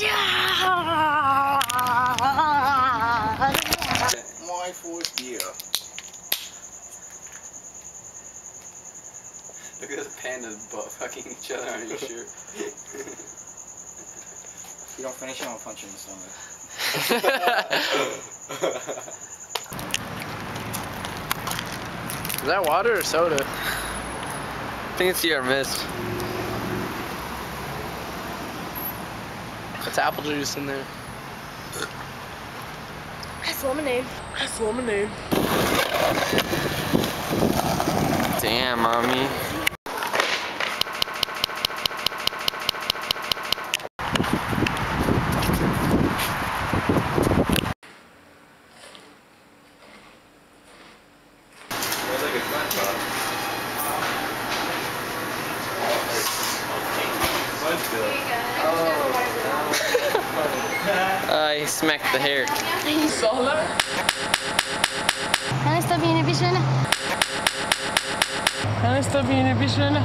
My fourth year. Look at the pandas butt fucking each other on your shirt. If you don't finish, I'm gonna punch you in the stomach. Is that water or soda? I think it's your mist. It's apple juice in there. That's lemonade. That's lemonade. Damn, mommy. Uh, he smacked the hair. Han är stabil i bilen. Han är stabil i bilen.